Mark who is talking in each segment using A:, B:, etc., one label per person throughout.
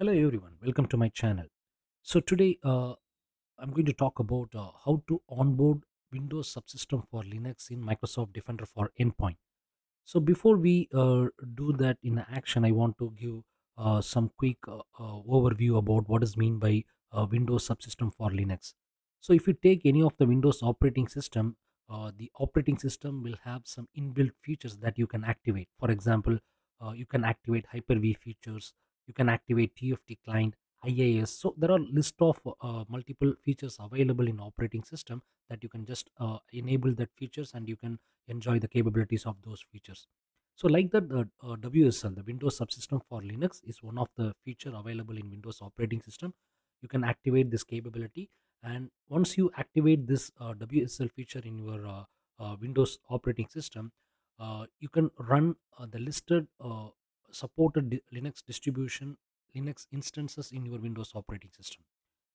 A: Hello everyone, welcome to my channel. So today uh, I'm going to talk about uh, how to onboard Windows subsystem for Linux in Microsoft Defender for Endpoint. So before we uh, do that in action, I want to give uh, some quick uh, uh, overview about what is mean by Windows subsystem for Linux. So if you take any of the Windows operating system, the operating system will have some inbuilt features that you can activate. For example, you can activate Hyper-V features, you can activate TFT client, IIS. So there are list of uh, multiple features available in operating system that you can just uh, enable that features and you can enjoy the capabilities of those features so like that the uh, wsl the windows subsystem for linux is one of the feature available in windows operating system you can activate this capability and once you activate this uh, wsl feature in your uh, uh, windows operating system you can run the listed supported linux distribution linux instances in your windows operating system.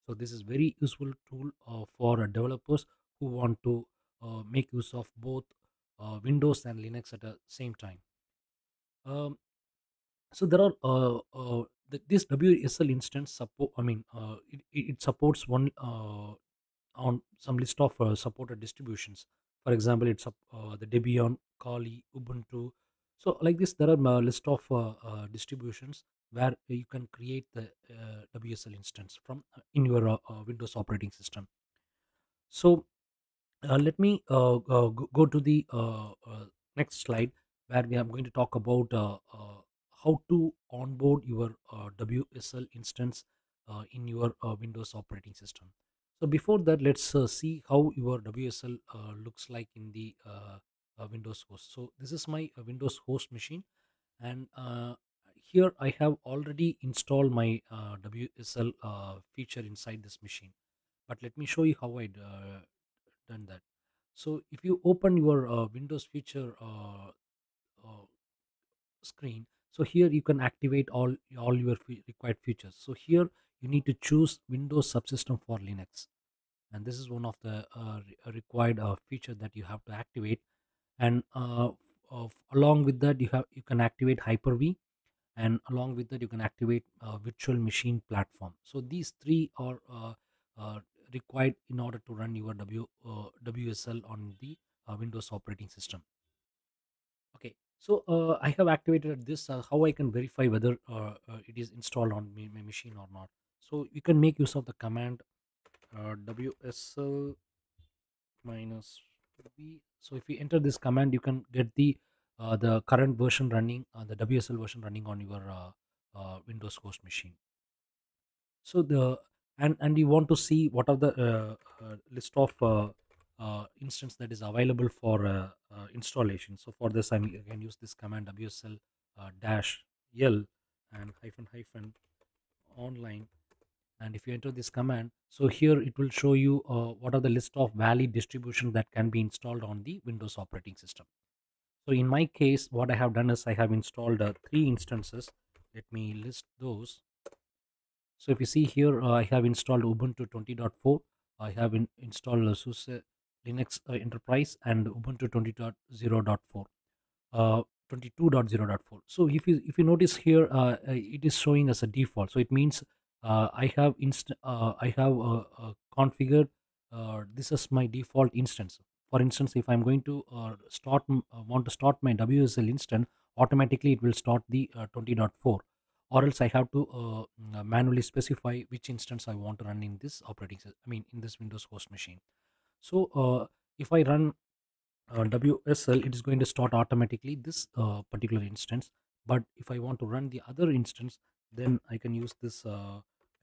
A: So this is very useful tool uh, for uh, developers who want to uh, make use of both uh, windows and linux at the same time. Um, so there are uh, uh, th- this wsl instance support i mean it, it supports one on some list of supported distributions. For example it's the debian kali ubuntu so like this there are a list of uh, uh, distributions where you can create the uh, wsl instance from uh, in your uh, uh, windows operating system so uh, let me uh, uh, go to the next slide where we are going to talk about how to onboard your WSL instance in your Windows operating system. So before that, let's see how your WSL looks like in the uh, Windows host. So this is my uh, Windows host machine, and uh, here I have already installed my uh, WSL uh, feature inside this machine. But let me show you how I uh, done that so if you open your windows feature screen so here you can activate all all your required features so here you need to choose windows subsystem for linux and this is one of the re- required feature that you have to activate and uh, of, along with that you have you can activate hyper-v and along with that you can activate uh, virtual machine platform. So these three are uh, uh, required in order to run your w uh, wsl on the windows operating system. Okay so i have activated this how i can verify whether it is installed on my, machine or not. So you can make use of the command wsl minus so if you enter this command you can get the uh, the current version running uh, the wsl version running on your uh, uh, windows host machine. So the and and you want to see what are the uh, uh, list of instance that is available for installation. So for this i'm again use this command wsl dash l and hyphen hyphen online and if you enter this command so here it will show you uh, what are the list of valid distribution that can be installed on the windows operating system so in my case what i have done is i have installed uh, three instances let me list those so if you see here, uh, I have installed Ubuntu 20.4. I have in, installed uh, SUSE Linux uh, Enterprise and Ubuntu 20.0.4, uh, 22.0.4. So if you if you notice here, uh, it is showing as a default. So it means uh, I have inst uh, I have uh, uh, configured uh, this is my default instance. For instance, if I'm going to uh, start uh, want to start my WSL instance, automatically it will start the uh, 20.4 or else I have to uh, mm, uh, manually specify which instance I want to run in this operating system. I mean, in this Windows host machine. So if I run WSL, it is going to start automatically this particular instance. But if I want to run the other instance, then I can use this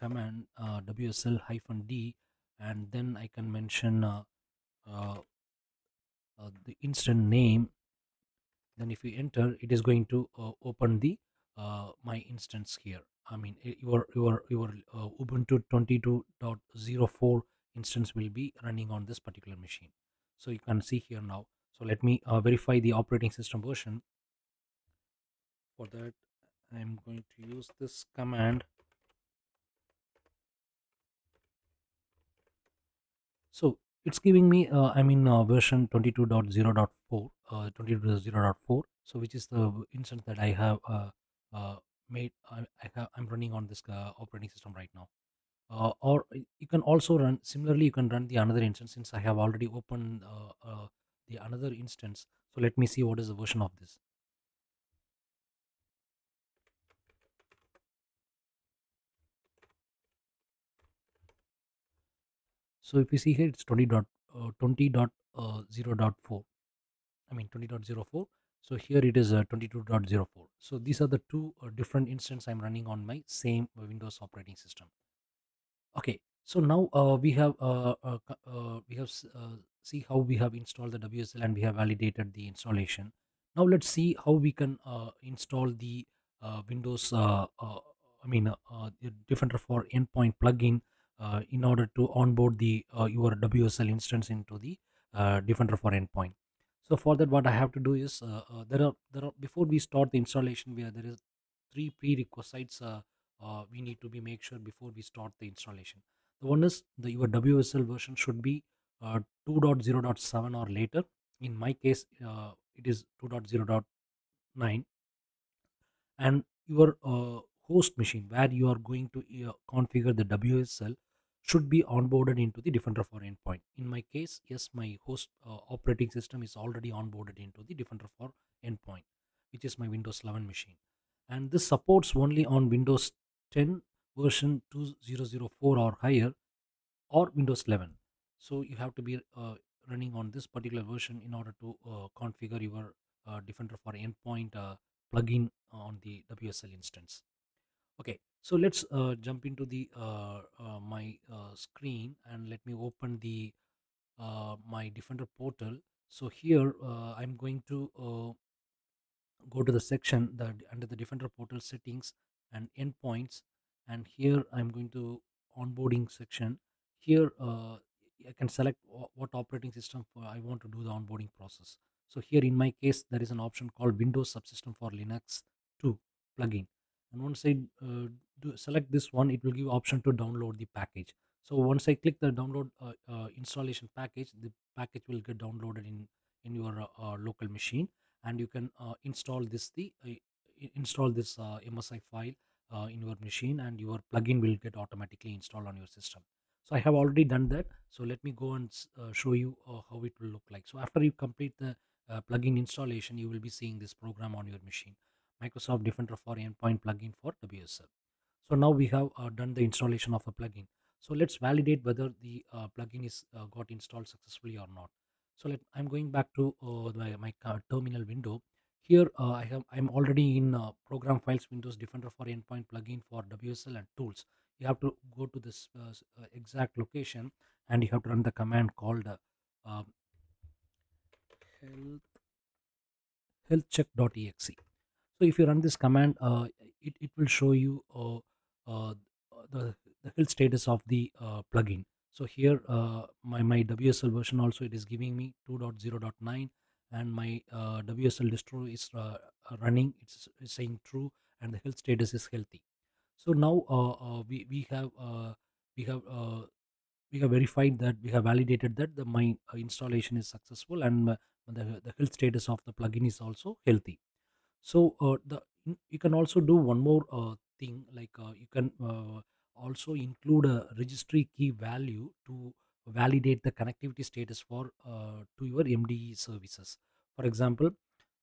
A: command uh, WSL hyphen D, and then I can mention uh, uh, uh, the instant name. Then if you enter it is going to uh, open the uh, my instance here i mean i- your your your ubuntu 22.04 instance will be running on this particular machine. So you can see here now. So let me verify the operating system version. For that i'm going to use this command so it's giving me uh, i mean uh, version 22.0.4 uh, 22.0.4 so which is the instance that i have uh, uh, made I, I have, i'm running on this uh, operating system right now. Uh, or you can also run similarly you can run the another instance since i have already opened the another instance. So let me see what is the version of this so if you see here it's 20 dot uh, 20 dot uh, 0 dot 4 i mean 20.04 so here it is uh, 22.04 so these are the two uh, different instances i'm running on my same windows operating system Okay, so now uh, we have uh, uh, uh, we have uh, see how we have installed the WSL and we have validated the installation. Now let's see how we can uh, install the Windows. I mean, Defender for Endpoint plugin in order to onboard the uh, your WSL instance into the uh, Defender for Endpoint. So for that, what I have to do is uh, uh, there are there are before we start the installation, where there is three prerequisites uh, uh, we need to be make sure before we start the installation. The one is the your WSL version should be uh, 2.0.7 or later. In my case, uh, it is 2.0.9 and your uh, host machine where you are going to uh, configure the WSL should be onboarded into the Defender for Endpoint. In my case, yes, my host uh, operating system is already onboarded into the Defender for Endpoint, which is my Windows 11 machine. And this supports only on Windows 10 version 2004 or higher or Windows 11. So you have to be uh, running on this particular version in order to uh, configure your uh, Defender for Endpoint uh, plugin on the WSL instance. Okay, so let's uh, jump into the uh, uh, my uh, screen and let me open the uh, my Defender portal. So here uh, I'm going to uh, go to the section that under the defender portal settings and endpoints. And here i'm going to onboarding section. Here uh, i can select what operating system i want to do the onboarding process. So here in my case there is an option called windows subsystem for linux 2 plugin and once i uh, do select this one it will give option to download the package. So once i click the download uh, uh, installation package the package will get downloaded in in your uh, local machine. And you can uh, install this the uh, install this msi file in your machine and your plugin will get automatically installed on your system. So i have already done that. So let me go and show you how it will look like. So after you complete the plugin installation you will be seeing this program on your machine microsoft defender for endpoint plugin for wsl so now we have uh, done the installation of a plugin. So let's validate whether the uh, plugin is uh, got installed successfully or not. So let i'm going back to uh, my, my terminal window. Here uh, i have i'm already in uh, program files windows defender for endpoint plugin for wsl and tools. You have to go to this exact location and you have to run the command called uh, health healthcheck.exe so if you run this command uh, it, it will show you uh, uh, the, the health status of the uh, plugin. So here uh, my, my wsl version also it is giving me 2.0.9 and my wsl distro is running. It's, it's saying true and the health status is healthy. So now we, we have we have we have verified that we have validated that the my installation is successful and the, the health status of the plugin is also healthy so uh, the you can also do one more uh, thing like uh, you can uh, also include a registry key value to validate the connectivity status for uh, to your mde services. For example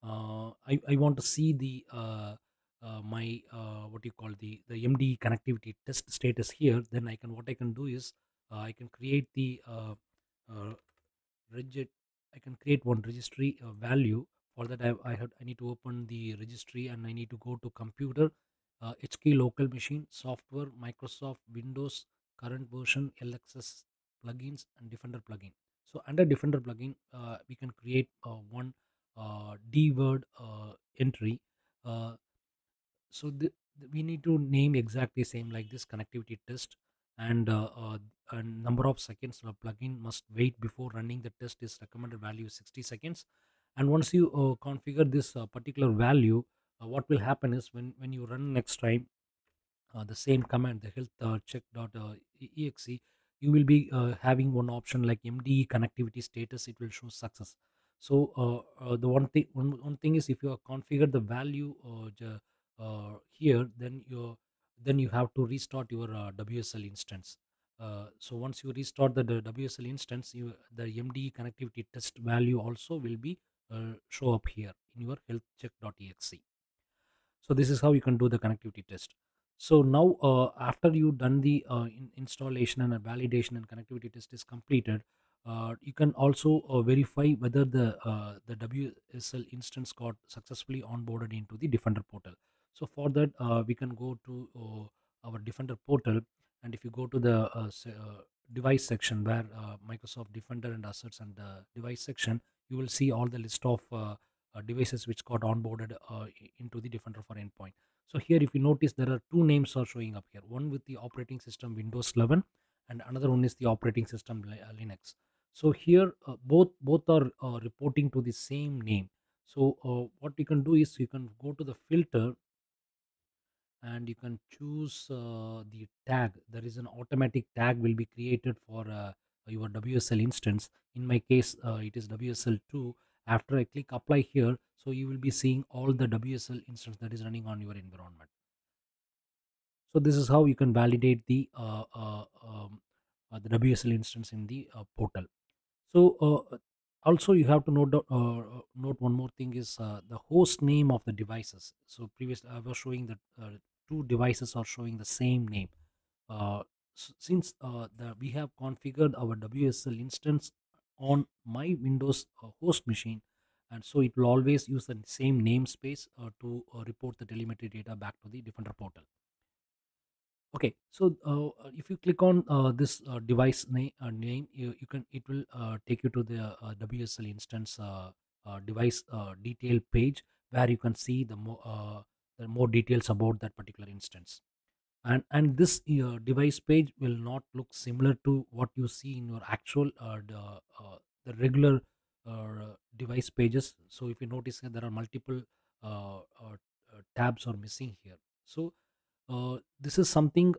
A: uh, I, I want to see the uh, uh, my uh, what you call the the mde connectivity test status here. Then i can what i can do is uh, i can create the uh, uh, rigid i can create one registry uh, value for that I, I had i need to open the registry and i need to go to computer uh, hk local machine software microsoft windows current version lxs plugins and defender plugin. So under defender plugin uh, we can create uh, one uh, d word uh, entry uh, so the, the- we need to name exactly same like this connectivity test and a number of seconds a plugin must wait before running the test is recommended value 60 seconds and once you uh, configure this uh, particular value uh, what will happen is when when you run next time uh, the same command the health uh, check dot uh, you will be uh, having one option like mde connectivity status it will show success. So the one thing one, one thing is if you have configured the value here then you then you have to restart your wsl instance. Uh, so once you restart the, the wsl instance you the mde connectivity test value also will be uh, show up here in your healthcheck.exe so this is how you can do the connectivity test. So now uh, after you've done the uh, in- installation and validation and connectivity test is completed uh, you can also uh, verify whether the uh, the wsl instance got successfully onboarded into the defender portal. So for that uh, we can go to our defender portal. And if you go to the device section where microsoft defender and assets and the device section you will see all the list of uh, uh, devices which got onboarded uh, into the defender for endpoint. So here if you notice there are two names are showing up here. One with the operating system windows 11 and another one is the operating system Li- linux. So here uh, both both are uh, reporting to the same name. So uh, what you can do is you can go to the filter and you can choose the tag. There is an automatic tag will be created for your wsl instance. In my case uh, it is wsl2 after i click apply here so you will be seeing all the wsl instance that is running on your environment. So this is how you can validate the uh, uh, um, uh, the wsl instance in the uh, portal. So uh, also you have to note note one more thing is the host name of the devices. So previously i was showing that two devices are showing the same name since uh, the, we have configured our wsl instance on my windows uh, host machine and so it will always use the same namespace uh, to uh, report the telemetry data back to the defender portal Okay, so uh, if you click on uh, this device na- name, you, you can it will take you to the WSL instance device detail page where you can see the more the more details about that particular instance. And and this uh, device page will not look similar to what you see in your actual uh, the, uh, the regular uh, device pages. So if you notice there are multiple uh, uh, uh, tabs are missing here. So uh, this is something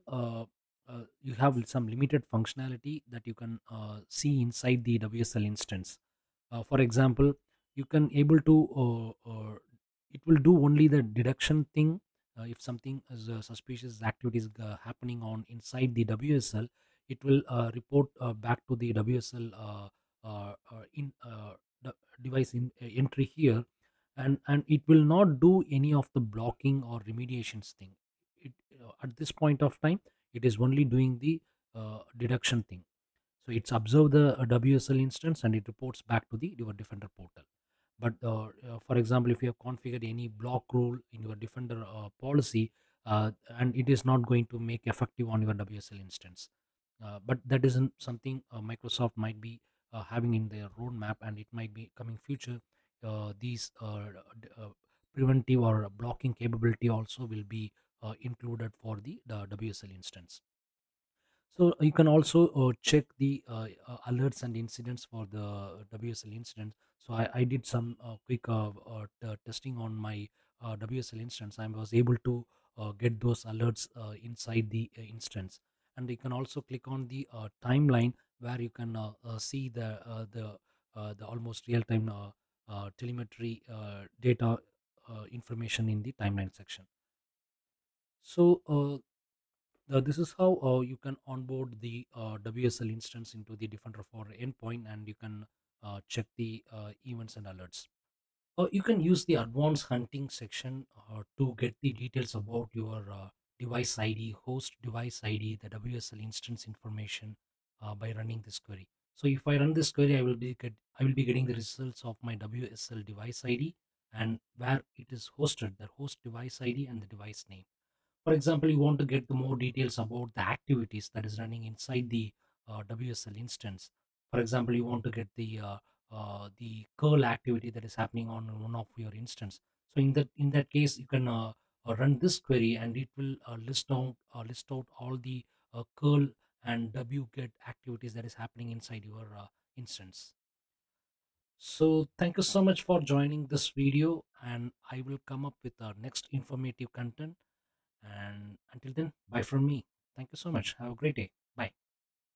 A: you have some limited functionality that you can see inside the WSL instance. For example, you can able to it will do only the deduction thing uh, if something is uh, suspicious activities uh, happening on inside the WSL. It will uh, report uh, back to the WSL uh, in the device in, entry here. And and it will not do any of the blocking or remediations thing. It at this point of time it is only doing the deduction thing. So it's observe the wsl instance and it reports back to the your defender portal but uh, uh, for example if you have configured any block rule in your defender uh, policy uh, and it is not going to make effective on your wsl instance but that isn't something microsoft might be having in their roadmap and it might be coming future these preventive or blocking capability also will be uh, included for the, the wsl instance so you can also uh, check the uh, alerts and incidents for the WSL incident. So I, I did some uh, quick uh, uh, uh, testing on my uh, WSL instance. I was able to uh, get those alerts inside the instance, and you can also click on the timeline where you can see the the the almost real time telemetry data information in the timeline section. So uh, this is how uh, you can onboard the uh, WSL instance into the Defender for endpoint and you can uh, check the uh, events and alerts. Uh, you can use the advanced hunting section uh, to get the details about your uh, device ID, host device ID, the WSL instance information uh, by running this query. So if I run this query, I will be get I will be getting the results of my WSL device ID and where it is hosted, the host device ID and the device name for example you want to get the more details about the activities that is running inside the uh, wsl instance for example you want to get the uh, uh, the curl activity that is happening on one of your instance so in that in that case you can uh, run this query and it will list out list out all the curl and wget activities that is happening inside your instance so thank you so much for joining this video and i will come up with our next informative content and until then, bye from me. Thank you so much. Have a great day.